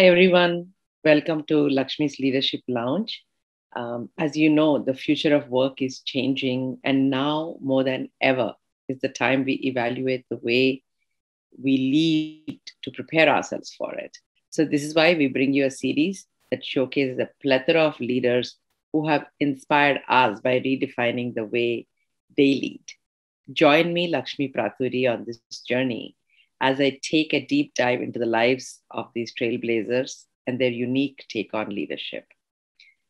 Hi, everyone. Welcome to Lakshmi's Leadership Lounge. Um, as you know, the future of work is changing, and now more than ever is the time we evaluate the way we lead to prepare ourselves for it. So, this is why we bring you a series that showcases a plethora of leaders who have inspired us by redefining the way they lead. Join me, Lakshmi Praturi, on this journey as I take a deep dive into the lives of these trailblazers and their unique take on leadership.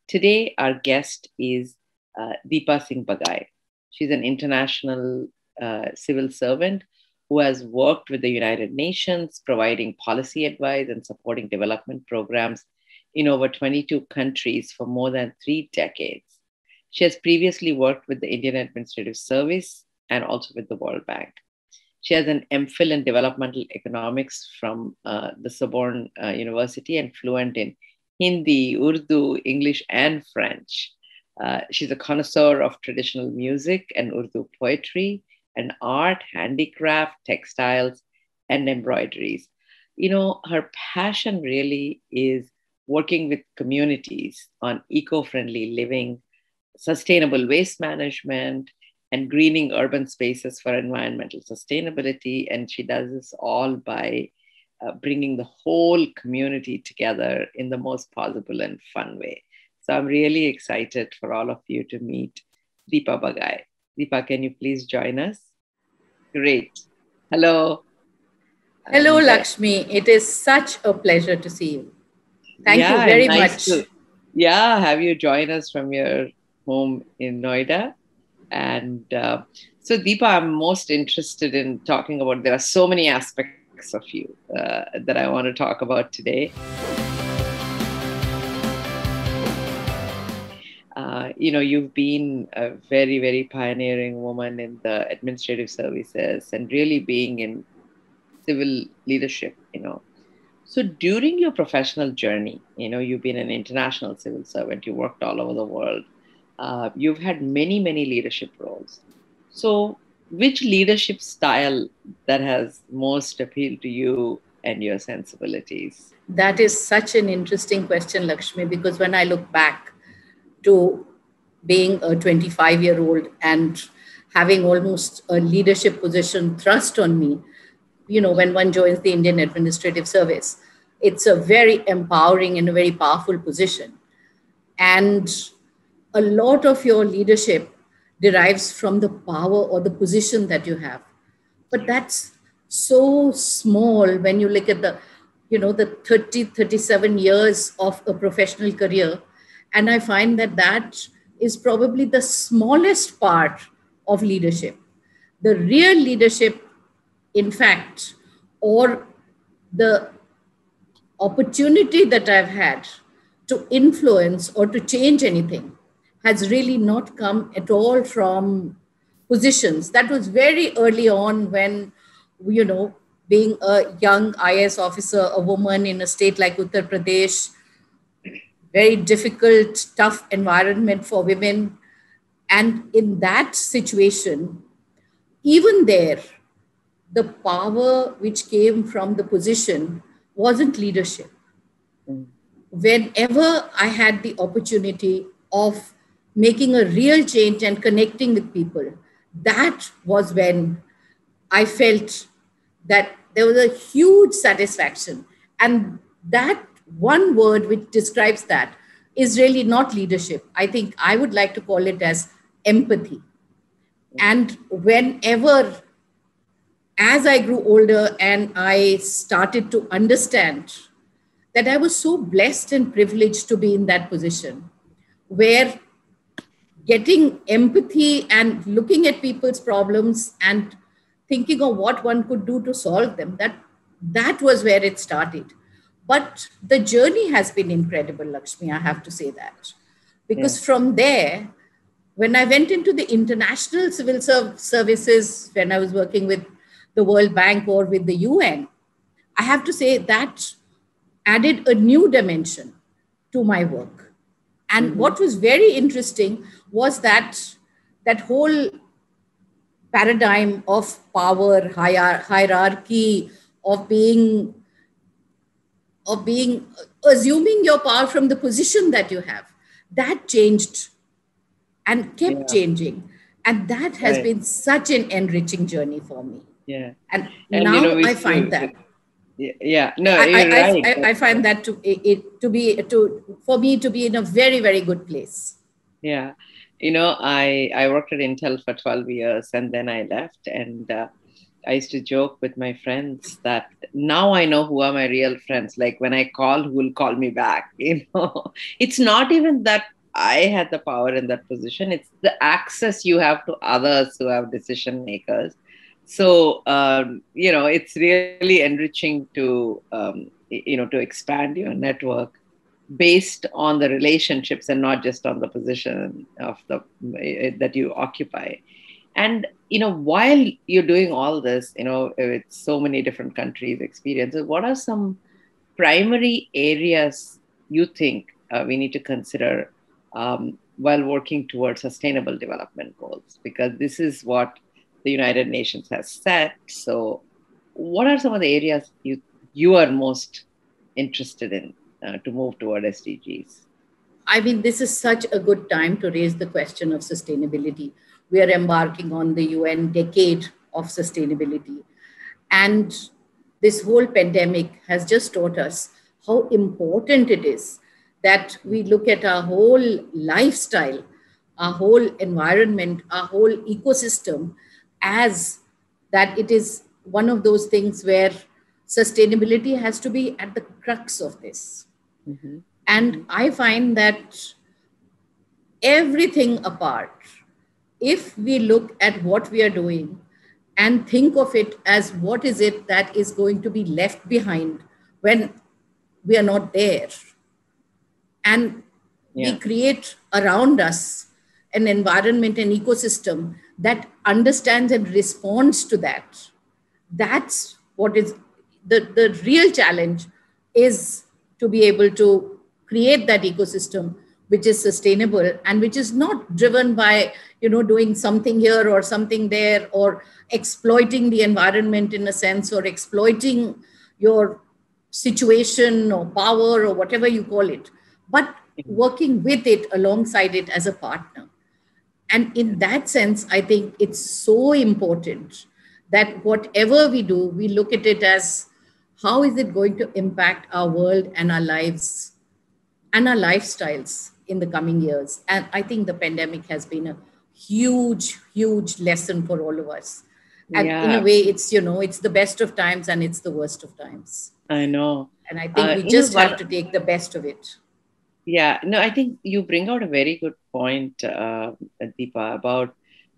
Today, our guest is uh, Dipa Singh Bagai. She's an international uh, civil servant who has worked with the United Nations, providing policy advice and supporting development programs in over 22 countries for more than three decades. She has previously worked with the Indian Administrative Service and also with the World Bank. She has an MPhil in developmental economics from uh, the Sorbonne uh, University and fluent in Hindi, Urdu, English, and French. Uh, she's a connoisseur of traditional music and Urdu poetry and art, handicraft, textiles, and embroideries. You know, her passion really is working with communities on eco friendly living, sustainable waste management, and greening urban spaces for environmental sustainability. And she does this all by uh, bringing the whole community together in the most possible and fun way. So I'm really excited for all of you to meet Dipa Bagai. Dipa, can you please join us? Great. Hello. Hello, um, Lakshmi. It is such a pleasure to see you. Thank yeah, you very nice much. To, yeah, have you join us from your home in Noida? And uh, so, Dipa, I'm most interested in talking about. There are so many aspects of you uh, that I want to talk about today. Uh, you know, you've been a very, very pioneering woman in the administrative services and really being in civil leadership, you know. So during your professional journey, you know, you've been an international civil servant, you worked all over the world uh, you've had many, many leadership roles. So, which leadership style that has most appealed to you and your sensibilities? That is such an interesting question, Lakshmi, because when I look back to being a 25 year old and having almost a leadership position thrust on me, you know, when one joins the Indian Administrative Service, it's a very empowering and a very powerful position. And a lot of your leadership derives from the power or the position that you have. But that's so small when you look at the you know the 30 37 years of a professional career. And i find that that is probably the smallest part of leadership. The real leadership in fact or the opportunity that i've had to influence or to change anything has really not come at all from positions. That was very early on when, you know, being a young IAS officer, a woman in a state like Uttar Pradesh, very difficult, tough environment for women. And in that situation, even there, the power which came from the position wasn't leadership. Mm. Whenever I had the opportunity of making a real change and connecting with people, that was when I felt that there was a huge satisfaction. And that one word which describes that is really not leadership. I think I would like to call it as empathy. And whenever, as I grew older and I started to understand that I was so blessed and privileged to be in that position where getting empathy and looking at people's problems and thinking of what one could do to solve them that that was where it started. But the journey has been incredible lakshmi i have to say that. Because yeah. from there when i went into the international civil services when i was working with the world bank or with the un i have to say that added a new dimension to my work and mm-hmm. what was very interesting was that that whole paradigm of power hierarchy of being of being assuming your power from the position that you have that changed and kept yeah. changing and that has right. been such an enriching journey for me yeah and, and now you know, i find that yeah no I, I, right. I, I, find that to it to be to for me to be in a very very good place. Yeah. You know i i worked at intel for 12 years and then i left and uh, i used to joke with my friends that now i know who are my real friends. Like when i call who will call me back? You know it's not even that i had the power in that position. It's the access you have to others who have decision makers so um, you know it's really enriching to um, you know to expand your network based on the relationships and not just on the position of the that you occupy. And you know while you're doing all this you know with so many different countries experiences what are some primary areas you think uh, we need to consider um, while working towards sustainable development goals? Because this is what the united nations has set so what are some of the areas you you are most interested in uh, to move toward SDGs? I mean, this is such a good time to raise the question of sustainability. We are embarking on the UN decade of sustainability. And this whole pandemic has just taught us how important it is that we look at our whole lifestyle, our whole environment, our whole ecosystem as that it is one of those things where sustainability has to be at the crux of this. Mm-hmm. And I find that everything apart, if we look at what we are doing and think of it as what is it that is going to be left behind when we are not there, and yeah. we create around us an environment, an ecosystem that understands and responds to that. That's what is the, the real challenge is to be able to create that ecosystem which is sustainable and which is not driven by you know doing something here or something there or exploiting the environment in a sense or exploiting your situation or power or whatever you call it but hmm. working with it alongside it as a partner and in that sense i think it's so important that whatever we do we look at it as how is it going to impact our world and our lives and our lifestyles in the coming years? And I think the pandemic has been a huge, huge lesson for all of us. And yeah. in a way, it's, you know, it's the best of times and it's the worst of times. I know. And I think uh, we just have to take the best of it. Yeah, no, I think you bring out a very good point, uh, Dipa, about,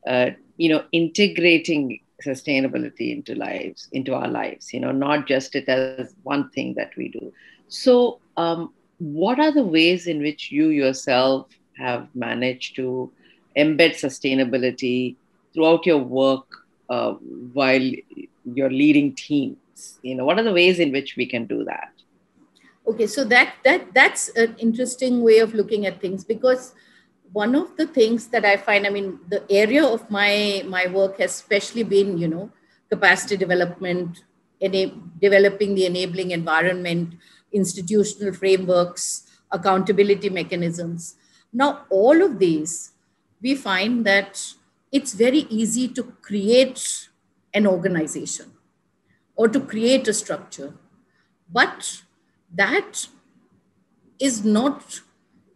uh, you know, integrating sustainability into lives into our lives you know not just it as one thing that we do. So um, what are the ways in which you yourself have managed to embed sustainability throughout your work uh, while you're leading teams? You know what are the ways in which we can do that okay so that that that's an interesting way of looking at things because one of the things that I find, I mean, the area of my my work has especially been, you know, capacity development, ena- developing the enabling environment, institutional frameworks, accountability mechanisms. Now, all of these, we find that it's very easy to create an organization or to create a structure, but that is not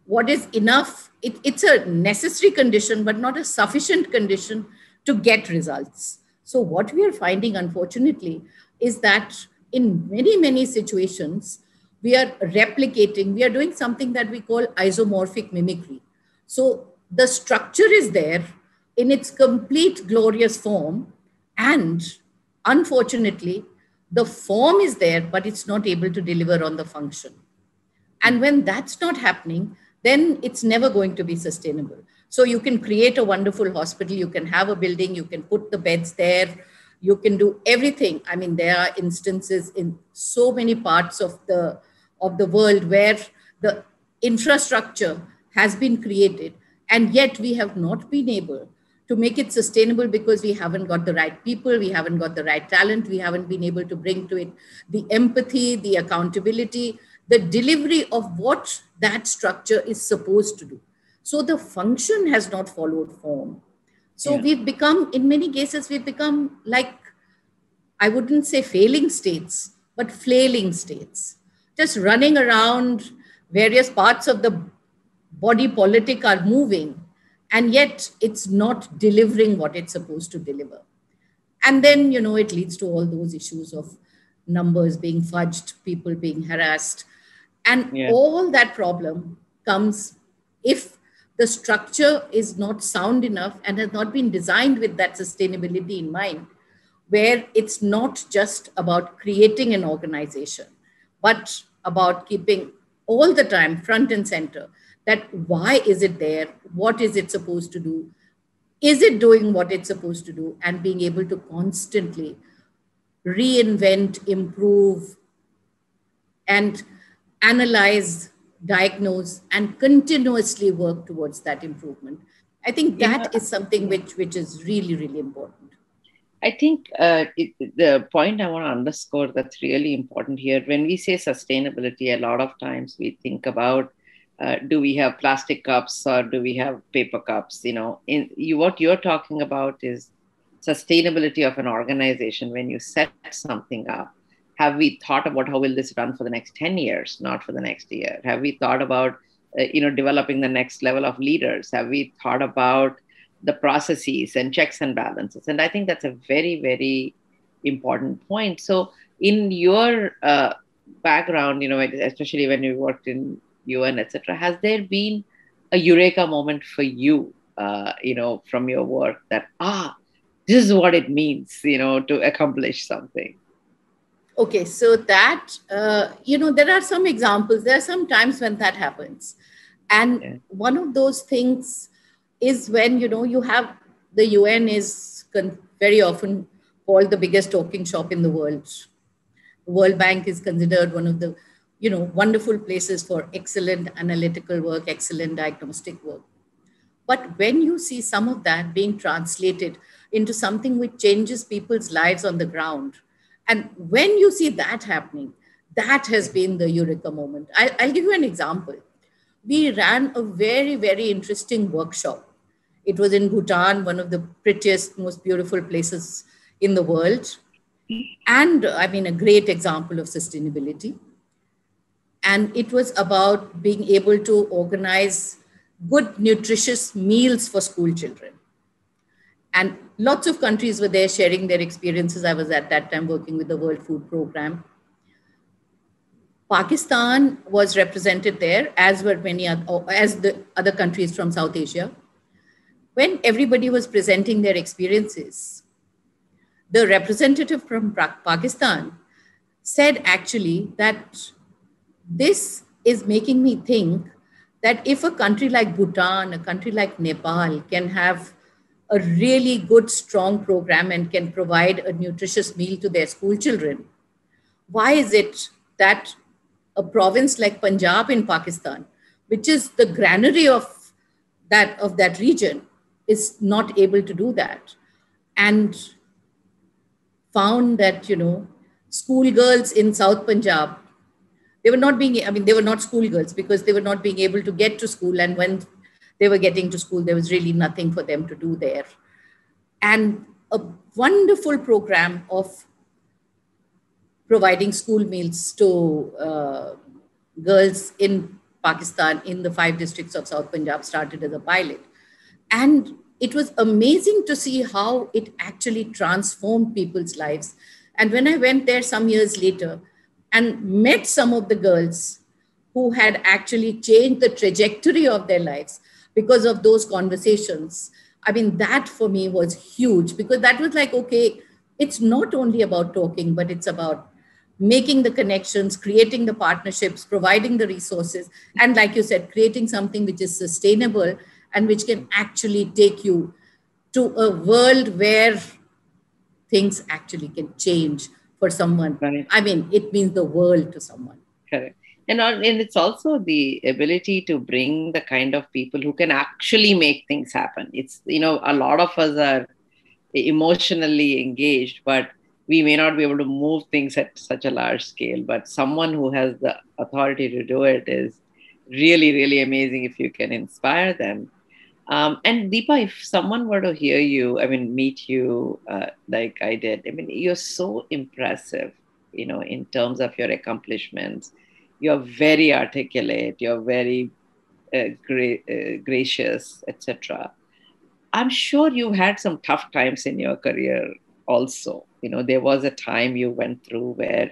what is enough. It, it's a necessary condition but not a sufficient condition to get results. So what we are finding unfortunately is that in many many situations we are replicating we are doing something that we call isomorphic mimicry. So the structure is there in its complete glorious form and unfortunately the form is there but it's not able to deliver on the function and when that's not happening then it's never going to be sustainable. So you can create a wonderful hospital, you can have a building, you can put the beds there, you can do everything. I mean, there are instances in so many parts of the of the world where the infrastructure has been created, and yet we have not been able to make it sustainable because we haven't got the right people, we haven't got the right talent, we haven't been able to bring to it the empathy, the accountability, the delivery of what that structure is supposed to do. So the function has not followed form. So yeah. we've become, in many cases, we've become like, I wouldn't say failing states, but flailing states, just running around various parts of the body politic are moving, and yet it's not delivering what it's supposed to deliver. And then, you know, it leads to all those issues of numbers being fudged, people being harassed. And yeah. all that problem comes if the structure is not sound enough and has not been designed with that sustainability in mind, where it's not just about creating an organization, but about keeping all the time front and center that why is it there? What is it supposed to do? Is it doing what it's supposed to do? And being able to constantly reinvent, improve, and analyze, diagnose, and continuously work towards that improvement. I think that yeah. is something which, which is really, really important. I think uh, it, the point I want to underscore that's really important here when we say sustainability, a lot of times we think about uh, do we have plastic cups or do we have paper cups? You know, in you, what you're talking about is sustainability of an organization when you set something up. Have we thought about how will this run for the next 10 years not for the next year? Have we thought about uh, you know developing the next level of leaders? Have we thought about the processes and checks and balances. And i think that's a very very important point. So in your uh, background you know especially when you worked in un etc has there been a eureka moment for you uh, you know from your work that ah this is what it means you know to accomplish something? Okay so that uh, you know there are some examples. There are some times when that happens. And yeah. one of those things is when you know you have the un is con- very often called the biggest talking shop in the world the world bank is considered one of the you know wonderful places for excellent analytical work excellent diagnostic work but when you see some of that being translated into something which changes people's lives on the ground. And when you see that happening, that has been the eureka moment. I, will give you an example. We ran a very, very interesting workshop. It was in Bhutan, one of the prettiest, most beautiful places in the world. And uh, I mean, a great example of sustainability. And it was about being able to organize good, nutritious meals for school children. And lots of countries were there sharing their experiences. I was at that time working with the World Food Program. Pakistan was represented there, as were many other, oh, as the other countries from South Asia. When everybody was presenting their experiences, the representative from Pakistan said actually that this is making me think that if a country like Bhutan, a country like Nepal can have a really good, strong program and can provide a nutritious meal to their school children. Why is it that a province like Punjab in Pakistan, which is the granary of that, of that region, is not able to do that? And found that, you know, schoolgirls in South Punjab, they were not being, I mean, they were not schoolgirls because they were not being able to get to school. And when they were getting to school, there was really nothing for them to do there. And a wonderful program of providing school meals to uh, girls in Pakistan in the five districts of South Punjab started as a pilot. And it was amazing to see how it actually transformed people's lives. And when I went there some years later and met some of the girls who had actually changed the trajectory of their lives, because of those conversations. I mean, that for me was huge because that was like, okay, it's not only about talking, but it's about making the connections, creating the partnerships, providing the resources, and like you said, creating something which is sustainable and which can actually take you to a world where things actually can change for someone. Right. I mean, it means the world to someone. Correct and, and it's also the ability to bring the kind of people who can actually make things happen it's you know a lot of us are emotionally engaged but we may not be able to move things at such a large scale, but someone who has the authority to do it is really, really amazing if you can inspire them. Um, and Dipa, if someone were to hear you, I mean, meet you uh, like I did, I mean, you're so impressive, you know, in terms of your accomplishments. You're very articulate, you're very uh, gra- uh, gracious, etc. I'm sure you've had some tough times in your career also. You know, there was a time you went through where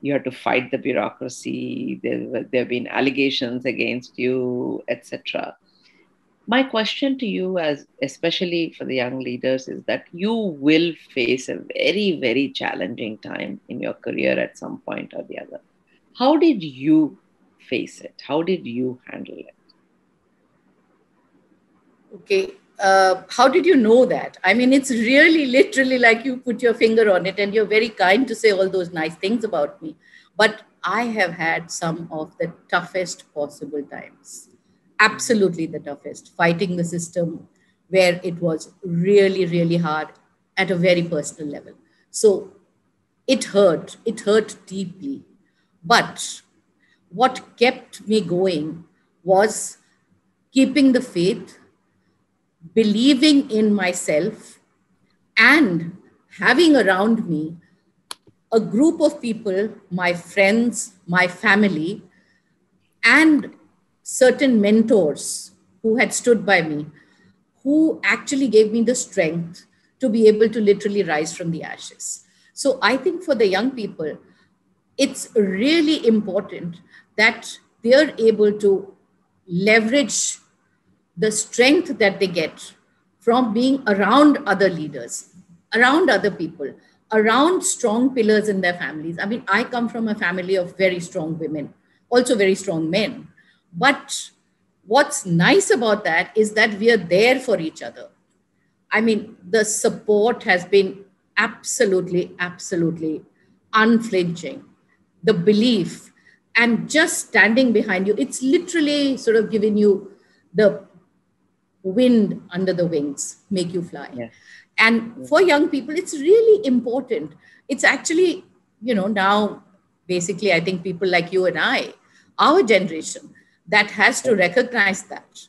you had to fight the bureaucracy. There, there have been allegations against you, etc. My question to you, as especially for the young leaders, is that you will face a very, very challenging time in your career at some point or the other. How did you face it? How did you handle it? Okay, uh, how did you know that? I mean, it's really literally like you put your finger on it, and you're very kind to say all those nice things about me. But I have had some of the toughest possible times. Absolutely the toughest, fighting the system where it was really, really hard at a very personal level. So it hurt, it hurt deeply. But what kept me going was keeping the faith believing in myself and having around me a group of people, my friends, my family, and certain mentors who had stood by me, who actually gave me the strength to be able to literally rise from the ashes. So I think for the young people, it's really important that they're able to leverage the strength that they get from being around other leaders, around other people, around strong pillars in their families. I mean, I come from a family of very strong women, also very strong men. But what's nice about that is that we are there for each other. I mean, the support has been absolutely, absolutely unflinching. The belief and just standing behind you, it's literally sort of giving you the wind under the wings make you fly. Yeah. and yeah. for young people it's really important. It's actually you know now basically i think people like you and i our generation that has to recognize that.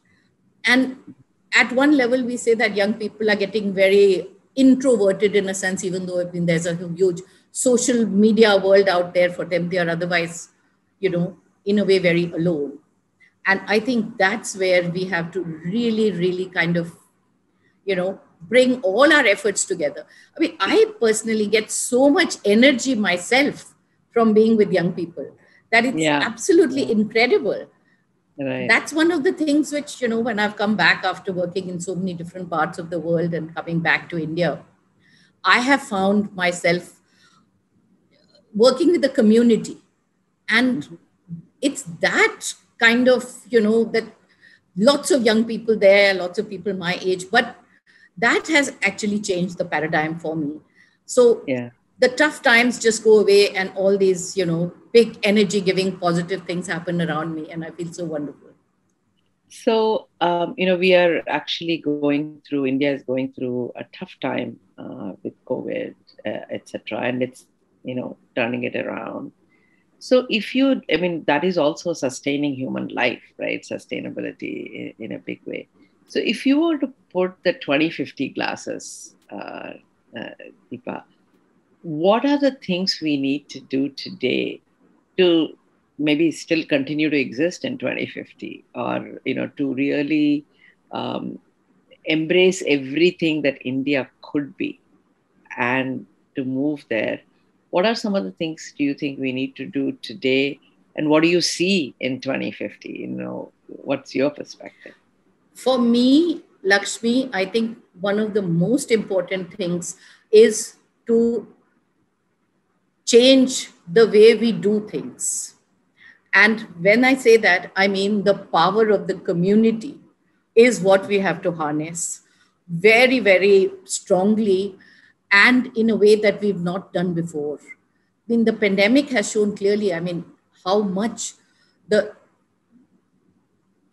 And at one level we say that young people are getting very introverted in a sense even though I mean, there's a huge social media world out there for them. They are otherwise you know in a way very alone and i think that's where we have to really really kind of you know bring all our efforts together i mean i personally get so much energy myself from being with young people that it's yeah. absolutely yeah. incredible right. that's one of the things which you know when i've come back after working in so many different parts of the world and coming back to india i have found myself working with the community and mm-hmm. it's that kind of, you know, that lots of young people there, lots of people my age, but that has actually changed the paradigm for me. So yeah. the tough times just go away and all these, you know, big energy giving positive things happen around me. And I feel so wonderful. So, um, you know, we are actually going through, India is going through a tough time uh, with COVID, uh, etc. And it's, you know, turning it around. So if you, I mean, that is also sustaining human life, right? Sustainability in, in a big way. So if you were to put the 2050 glasses, uh, uh, Dipa, what are the things we need to do today to maybe still continue to exist in 2050 or, you know, to really um, embrace everything that India could be and to move there what are some of the things do you think we need to do today? And what do you see in 2050 you know what's your perspective? For me lakshmi i think one of the most important things is to change the way we do things. And when i say that i mean the power of the community is what we have to harness very very strongly and in a way that we've not done before. I mean, the pandemic has shown clearly, I mean, how much the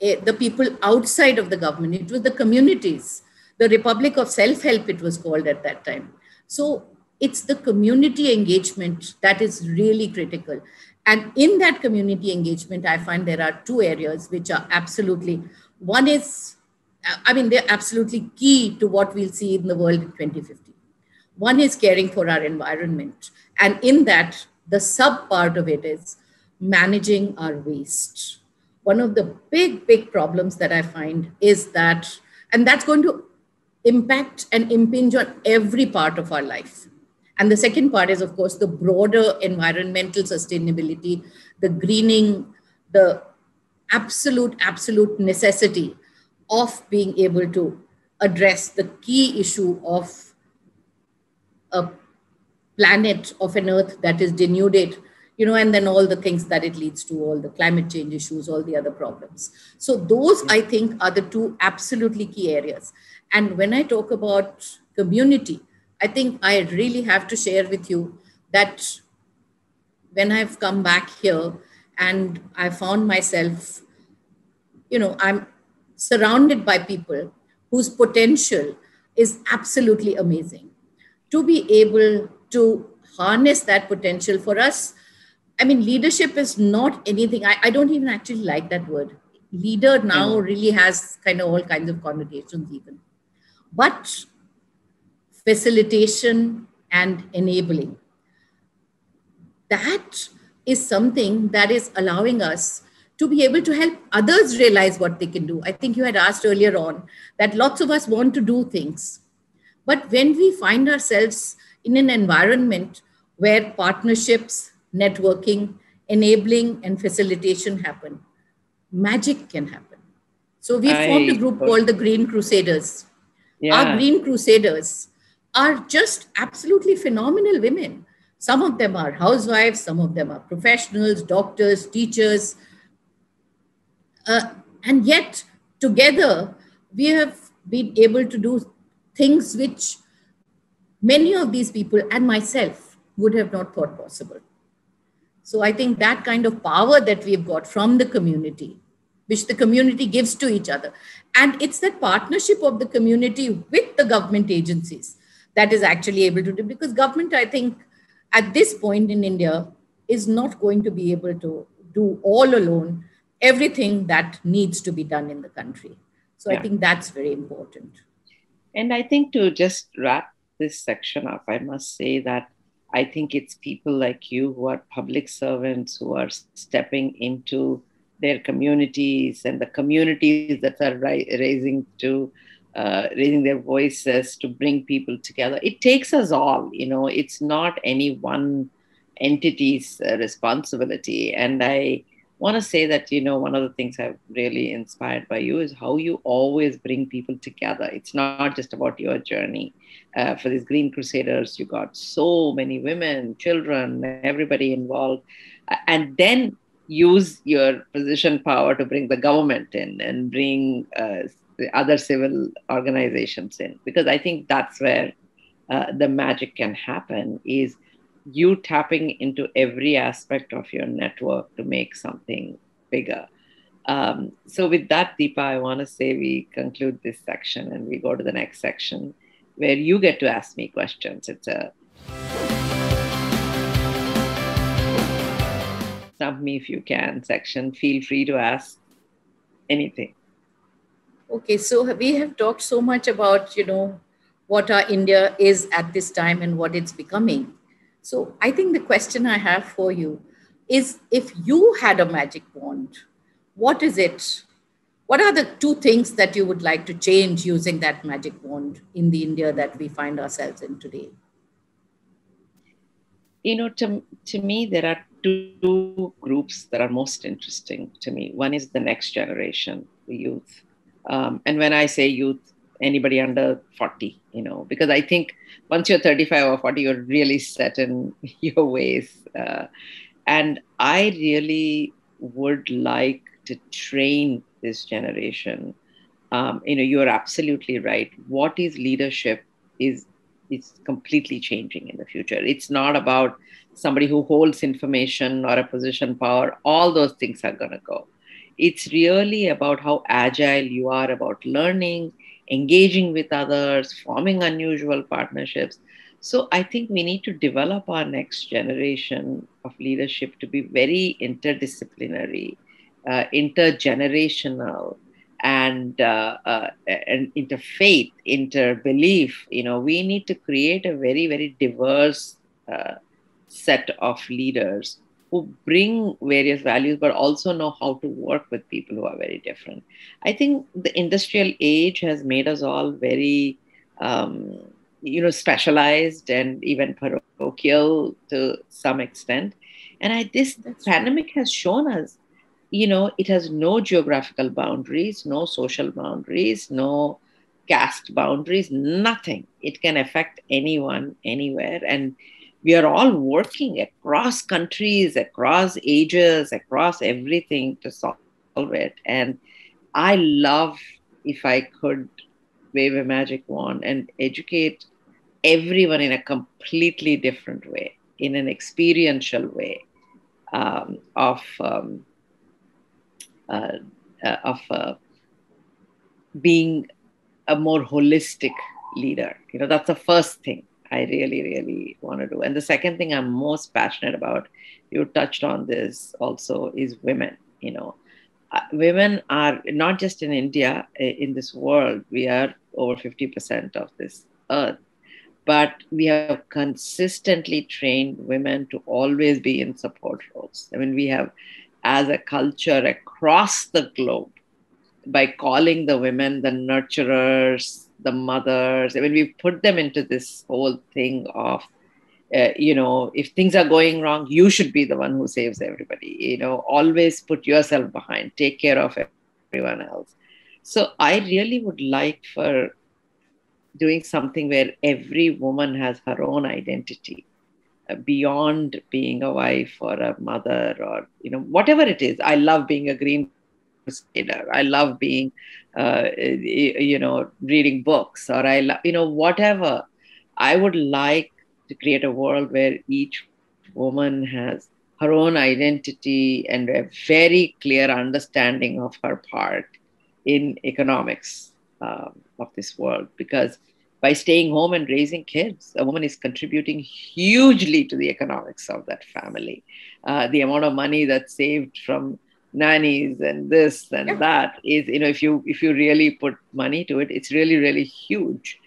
eh, the people outside of the government, it was the communities, the Republic of Self Help, it was called at that time. So it's the community engagement that is really critical. And in that community engagement, I find there are two areas which are absolutely one is, I mean, they're absolutely key to what we'll see in the world in 2050. One is caring for our environment. And in that, the sub part of it is managing our waste. One of the big, big problems that I find is that, and that's going to impact and impinge on every part of our life. And the second part is, of course, the broader environmental sustainability, the greening, the absolute, absolute necessity of being able to address the key issue of a planet of an earth that is denuded you know and then all the things that it leads to all the climate change issues all the other problems. So those i think are the two absolutely key areas. And when i talk about community i think i really have to share with you that when i've come back here and i found myself you know i'm surrounded by people whose potential is absolutely amazing to be able to harness that potential for us i mean leadership is not anything i, I don't even actually like that word leader now mm. really has kind of all kinds of connotations even but facilitation and enabling that is something that is allowing us to be able to help others realize what they can do. I think you had asked earlier on that lots of us want to do things. But when we find ourselves in an environment where partnerships, networking, enabling, and facilitation happen, magic can happen. So we I, formed a group called the Green Crusaders. Yeah. Our Green Crusaders are just absolutely phenomenal women. Some of them are housewives, some of them are professionals, doctors, teachers, uh, and yet, together, we have been able to do things which many of these people and myself would have not thought possible. So I think that kind of power that we've got from the community, which the community gives to each other, and it's that partnership of the community with the government agencies that is actually able to do, because government, I think, at this point in India, is not going to be able to do all alone everything that needs to be done in the country. So yeah. I think that's very important. And I think to just wrap this section up, I must say that I think it's people like you who are public servants who are stepping into their communities and the communities that are ri- raising to uh, raising their voices to bring people together. It takes us all, you know. It's not any one entity's uh, responsibility, and I want to say that you know one of the things i'm really inspired by you is how you always bring people together. It's not just about your journey. Uh, for these green crusaders you got so many women children everybody involved and then use your position power to bring the government in and bring uh, the other civil organizations in because i think that's where uh, the magic can happen is you tapping into every aspect of your network to make something bigger. Um, so, with that, Dipa, I want to say we conclude this section and we go to the next section where you get to ask me questions. It's a Stump Me If You Can section. Feel free to ask anything. Okay, so we have talked so much about, you know, what our India is at this time and what it's becoming. So I think the question I have for you is if you had a magic wand, what is it? What are the two things that you would like to change using that magic wand in the India that we find ourselves in today? You know, to, to me, there are two groups that are most interesting to me. One is the next generation, the youth. Um, and when I say youth, anybody under 40 you know because i think once you're 35 or 40 you're really set in your ways. Uh, and i really would like to train this generation. Um, you know you're absolutely right. What is leadership is is completely changing in the future. It's not about somebody who holds information or a position power. All those things are going to go. It's really about how agile you are about learning engaging with others, forming unusual partnerships. So I think we need to develop our next generation of leadership to be very interdisciplinary, uh, intergenerational, and uh, uh, and interfaith, interbelief. You know, we need to create a very very diverse uh, set of leaders who bring various values but also know how to work with people who are very different. I think the industrial age has made us all very um, you know specialized and even parochial to some extent. And I, this pandemic has shown us you know it has no geographical boundaries no social boundaries no caste boundaries nothing. It can affect anyone anywhere. And we are all working across countries across ages across everything to solve it and i love if i could wave a magic wand and educate everyone in a completely different way, in an experiential way um, of um, uh, uh, of uh, being a more holistic leader. You know, that's the first thing I really, really want to do. And the second thing I'm most passionate about, you touched on this also, is women. You know, uh, women are not just in India, in this world, we are over 50% of this earth but we have consistently trained women to always be in support roles. I mean, we have, as a culture across the globe, by calling the women the nurturers, the mothers, I mean, we put them into this whole thing of, uh, you know, if things are going wrong, you should be the one who saves everybody. You know, always put yourself behind, take care of everyone else. So I really would like for doing something where every woman has her own identity uh, beyond being a wife or a mother or you know whatever it is i love being a green crusader i love being uh, you know reading books or i love you know whatever i would like to create a world where each woman has her own identity and a very clear understanding of her part in economics um, of this world because by staying home and raising kids, a woman is contributing hugely to the economics of that family. Uh, the amount of money that's saved from nannies and this and yeah. that is, you know, if you if you really put money to it, it's really really huge.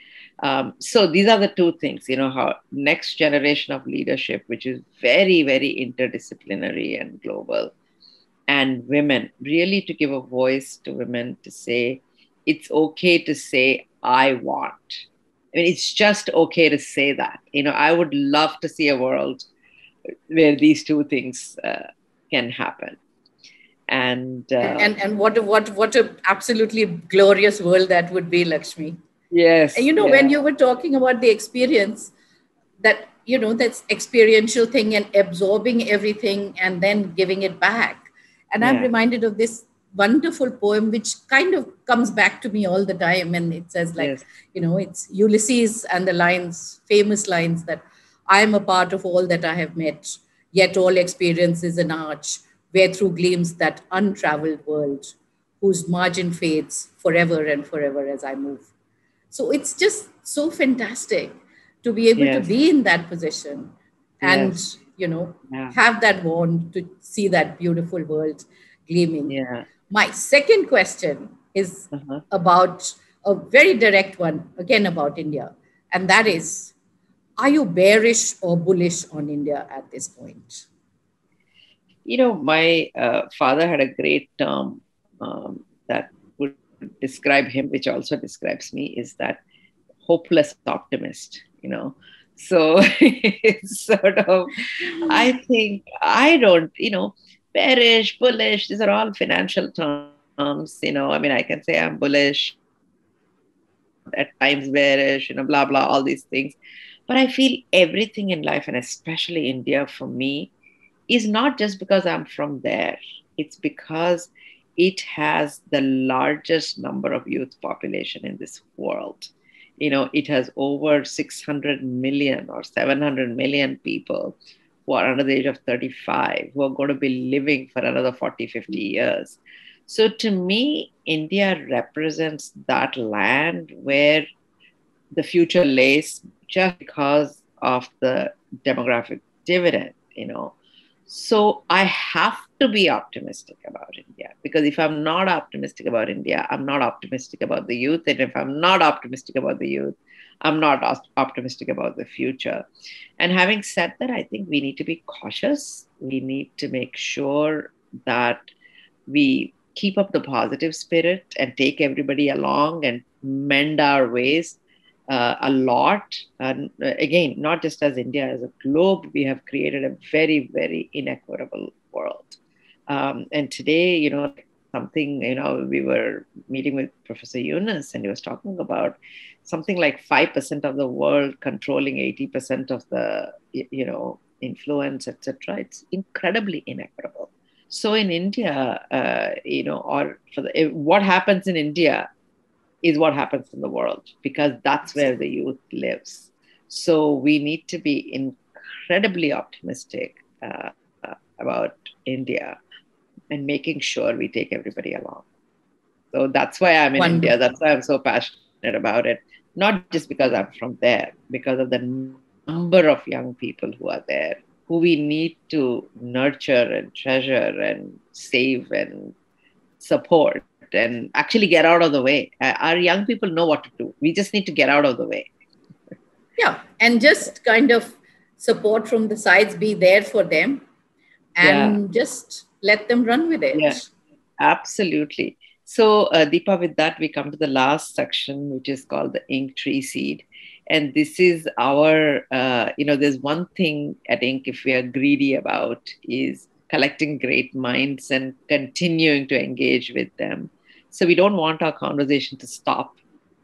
Um, so these are the two things, you know, how next generation of leadership, which is very very interdisciplinary and global, and women really to give a voice to women to say it's okay to say I want. I mean, it's just okay to say that. You know, I would love to see a world where these two things uh, can happen. And, uh, and and what what what a absolutely glorious world that would be, Lakshmi. Yes. And you know, yeah. when you were talking about the experience, that you know that's experiential thing and absorbing everything and then giving it back. And yeah. I'm reminded of this wonderful poem which kind of comes back to me all the time and it says like yes. you know it's ulysses and the lines famous lines that i am a part of all that i have met yet all experience is an arch where through gleams that untraveled world whose margin fades forever and forever as i move so it's just so fantastic to be able yes. to be in that position and yes. you know yeah. have that wand to see that beautiful world gleaming yeah my second question is uh-huh. about a very direct one, again about India, and that is Are you bearish or bullish on India at this point? You know, my uh, father had a great term um, that would describe him, which also describes me, is that hopeless optimist, you know. So it's sort of, I think, I don't, you know, bearish, bullish, these are all financial terms. You know, I mean, I can say I'm bullish, at times bearish, you know, blah, blah, all these things. But I feel everything in life, and especially India for me, is not just because I'm from there, it's because it has the largest number of youth population in this world. You know, it has over 600 million or 700 million people who are under the age of 35 who are going to be living for another 40 50 years so to me india represents that land where the future lays just because of the demographic dividend, you know. So I have to be optimistic about India because if I'm not optimistic about India, I'm not optimistic about the youth. And if I'm not optimistic about the youth, I'm not optimistic about the future. And having said that, I think we need to be cautious. We need to make sure that we keep up the positive spirit and take everybody along and mend our ways uh, a lot. And uh, again, not just as India, as a globe, we have created a very, very inequitable world. Um, and today, you know, something, you know, we were meeting with Professor Yunus and he was talking about something like 5% of the world controlling 80% of the, you know, influence, etc. It's incredibly inequitable. So in India, uh, you know, or for the, what happens in India is what happens in the world because that's where the youth lives. So we need to be incredibly optimistic uh, uh, about India and making sure we take everybody along. So that's why I'm in Wonderful. India. That's why I'm so passionate about it. Not just because I'm from there, because of the number of young people who are there, who we need to nurture and treasure and save and support and actually get out of the way. Uh, our young people know what to do. We just need to get out of the way. Yeah, and just kind of support from the sides, be there for them, and yeah. just let them run with it. Yeah, absolutely. So, uh, Dipa, with that, we come to the last section, which is called the ink tree seed. And this is our, uh, you know, there's one thing at Ink, if we are greedy about, is collecting great minds and continuing to engage with them. So we don't want our conversation to stop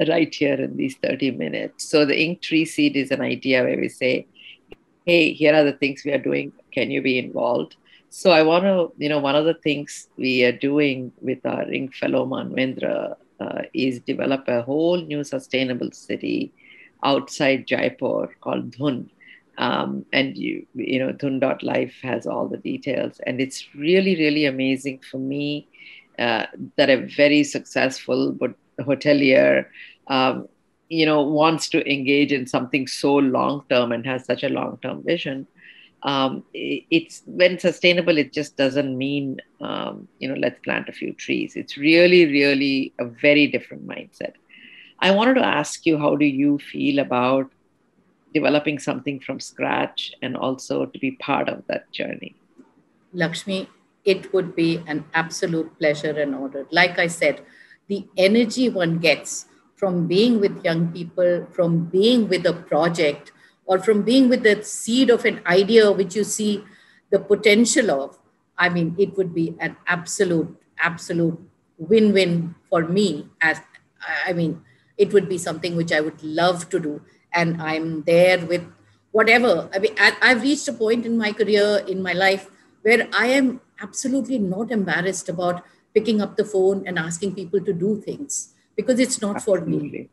right here in these 30 minutes. So the ink tree seed is an idea where we say, hey, here are the things we are doing. Can you be involved? So I want to, you know, one of the things we are doing with our ink fellow Manvendra uh, is develop a whole new sustainable city outside Jaipur called Dhun. Um, and you, you know, Dhun.life has all the details. And it's really, really amazing for me uh, that a very successful but hotelier um, you know wants to engage in something so long term and has such a long term vision um, it's when sustainable it just doesn't mean um, you know let's plant a few trees. It's really really a very different mindset. I wanted to ask you how do you feel about developing something from scratch and also to be part of that journey? Lakshmi it would be an absolute pleasure and honor. Like I said, the energy one gets from being with young people, from being with a project, or from being with the seed of an idea which you see the potential of, I mean, it would be an absolute, absolute win win for me. As I mean, it would be something which I would love to do. And I'm there with whatever. I mean, I've reached a point in my career, in my life, where I am absolutely not embarrassed about picking up the phone and asking people to do things because it's not absolutely. for me.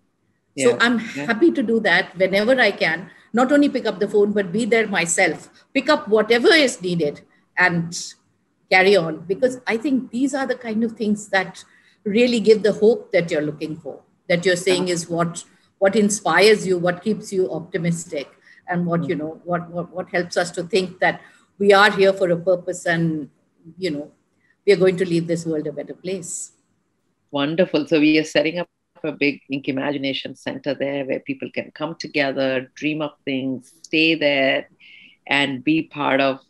Yeah. So I'm yeah. happy to do that whenever I can. Not only pick up the phone, but be there myself, pick up whatever is needed and carry on. Because I think these are the kind of things that really give the hope that you're looking for, that you're saying is what what inspires you, what keeps you optimistic, and what you mm. know, what what, what helps us to think that we are here for a purpose and you know, we are going to leave this world a better place. Wonderful. So we are setting up a big Ink Imagination Center there where people can come together, dream up things, stay there, and be part of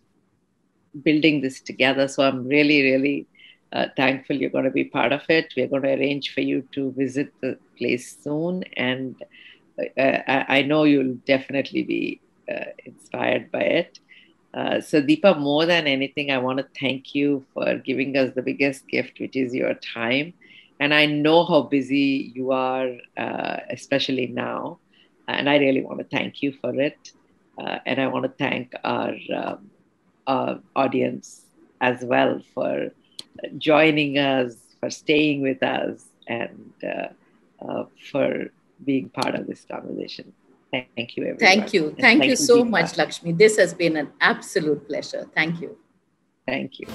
building this together. So I'm really, really uh, thankful you're going to be part of it. We're going to arrange for you to visit the place soon. And uh, I, I know you'll definitely be uh, inspired by it. Uh, so, Dipa, more than anything, I want to thank you for giving us the biggest gift, which is your time. And I know how busy you are, uh, especially now. And I really want to thank you for it. Uh, and I want to thank our, um, our audience as well for joining us, for staying with us, and uh, uh, for being part of this conversation. Thank you, everyone. Thank you. Thank, thank you so much, Lakshmi. This has been an absolute pleasure. Thank you. Thank you.